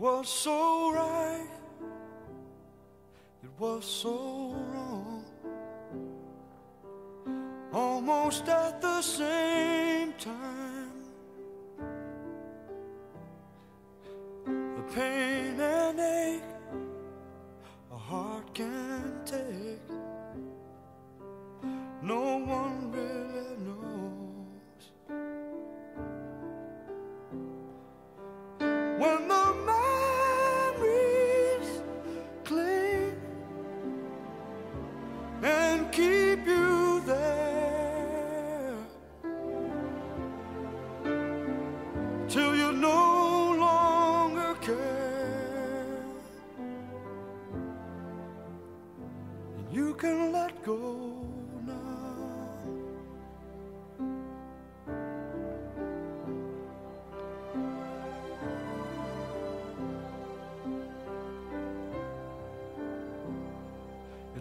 was so right, it was so wrong. Almost at the same time, the pain and ache keep you there till you no longer care. And you can let go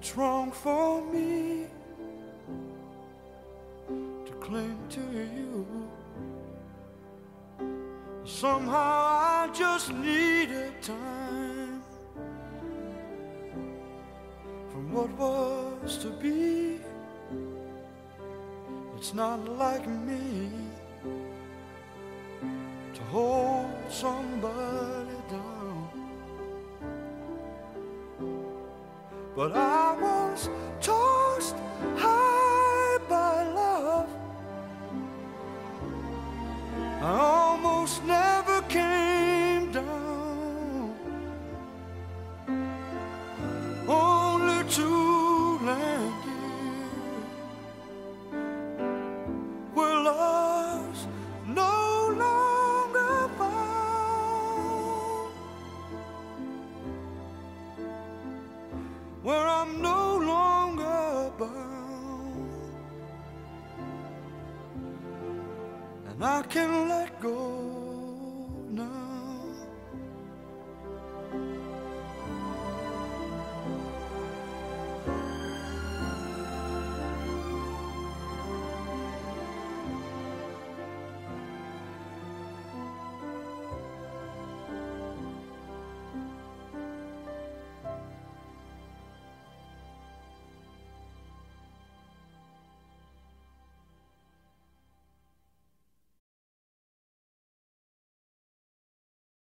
It's wrong for me to cling to you. Somehow I just needed time from what was to be. It's not like me to hold somebody down. But I was tossed high by love. I almost never where I'm no longer bound. And I can let go now.